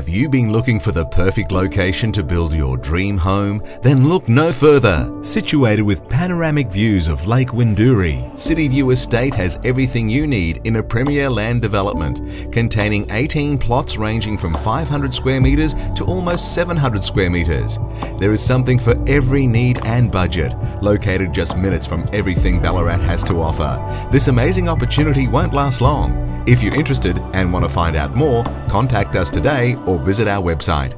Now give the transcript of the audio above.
Have you been looking for the perfect location to build your dream home? Then look no further. Situated with panoramic views of Lake Wendouree, Cityview Estate has everything you need in a premier land development, containing 18 plots ranging from 500 square metres to almost 700 square metres. There is something for every need and budget, located just minutes from everything Ballarat has to offer. This amazing opportunity won't last long. If you're interested and want to find out more, contact us today or visit our website.